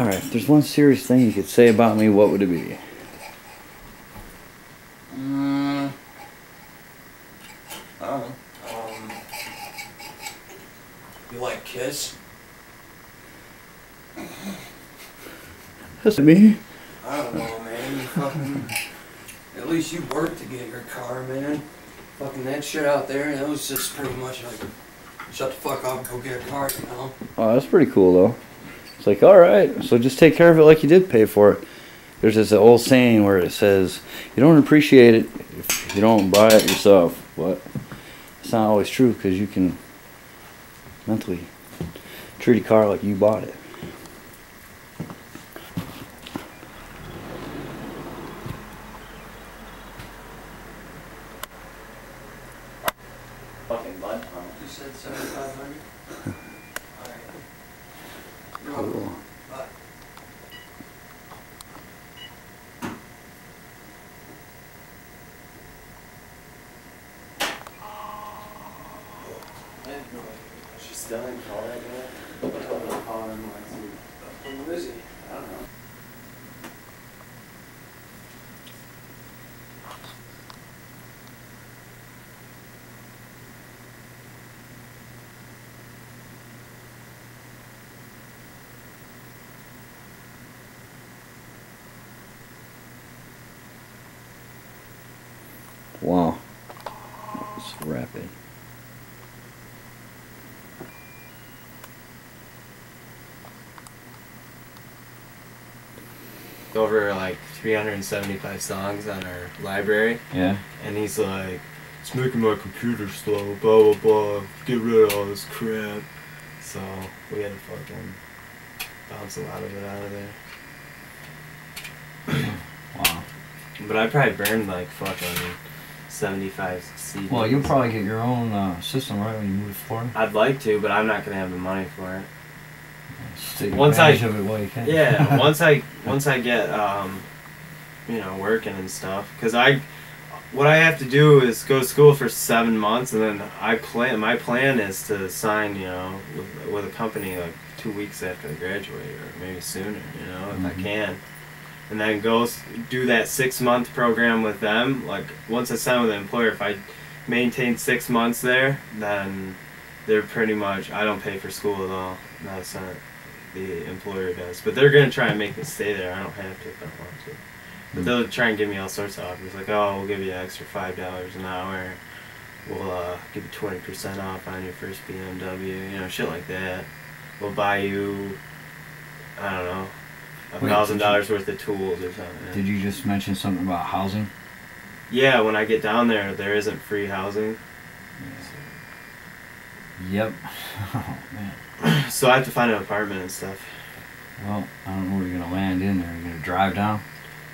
Alright, if there's one serious thing you could say about me, what would it be? Mm, I don't know. Um, you like Kiss? That's me. I don't know, man. You fucking. At least you worked to get your car, man. Fucking that shit out there, that was just pretty much like, shut the fuck up, go get a car, you know? Oh, that's pretty cool though. It's like, alright, so just take care of it like you did pay for it. There's this old saying where it says, you don't appreciate it if you don't buy it yourself. But it's not always true because you can mentally treat a car like you bought it. Fucking mud pump. You said 7,500? Alright. You're welcome. Cool. Bye. I have no idea. She still that guy? I told her to call him last week. Who is he? I don't know. Wow. It's rapid. Over like 375 songs on our library, Yeah. and he's like, it's making my computer slow, blah blah blah, get rid of all this crap. So we had to fucking bounce a lot of it out of there. Wow. But I probably burned like fucking 75 CDs. Well, you'll probably get your own uh, system right when you move to Florida. I'd like to, but I'm not gonna have the money for it. Take Once I- of it while you can. Yeah, once I once I get um, you know, working and stuff, because I, what I have to do is go to school for seven months, and then I plan. My plan is to sign, you know, with, with a company like two weeks after I graduate, or maybe sooner, you know, if I Mhm. can, and then go do that six month program with them. Like once I sign with an employer, if I maintain six months there, then they're pretty much I don't pay for school at all. That's not the employer does. But they're gonna try and make me stay there. I don't have to if I don't want to. But Mm. they'll try and give me all sorts of offers, like, oh, we'll give you an extra five dollars an hour. We'll uh, give you twenty percent off on your first BMW, you know, shit like that. We'll buy you, I don't know, thousand dollars worth of tools or something. Did you just mention something about housing? Yeah, when I get down there, there isn't free housing, Yep. Oh man. so I have to find an apartment and stuff. Well, I don't know where you're gonna land in there. You're gonna drive down.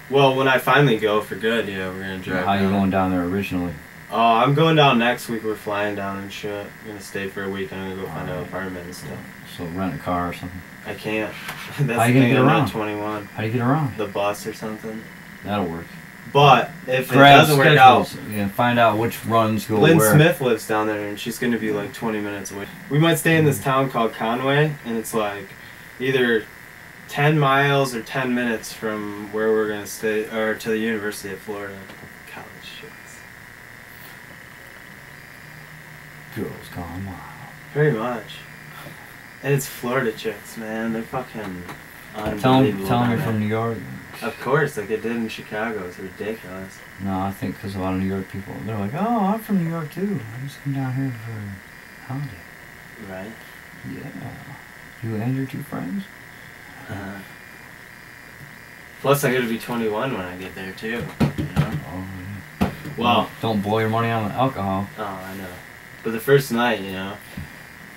Well, when I finally go for good, yeah, we're gonna drive. How are you going down there originally? Oh, I'm going down next week. We're flying down and shit. I'm gonna stay for a week. I'm gonna go find an Alright. apartment and stuff. So rent a car or something. I can't. That's How you the gonna thing. get I'm around? not 21. How do you get around? The bus or something. That'll work. But if it Grab doesn't work out. Yeah, find out which runs go Lynn where. Smith lives down there, and she's gonna be like 20 minutes away. We might stay in this hmm. town called Conway, and it's like either 10 miles or 10 minutes from where we're gonna stay, or to the University of Florida. College Girls gone wild. Pretty much. And it's Florida chicks, man. They're fucking Tell them, unbelievable. tell them down you're from New York. Of course, like it did in Chicago. It's ridiculous. No, I think because a lot of New York people, they're like, oh, I'm from New York too. I just come down here for holiday. Right? Yeah. You and your two friends? Uh, plus, I gotta be 21 when I get there, too. You know? Oh, yeah. Well, don't blow your money on alcohol. oh, I know. But the first night, you know,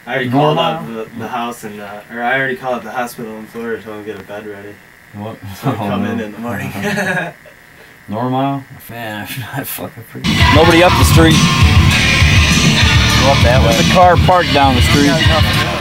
I already called up the, the house and, uh, or I already called up the hospital in Florida to get a bed ready. What? So I come no. in in the morning. Normal? Man, I fucking pretty. Nobody up the street. Go up that way. There's a car parked down the street.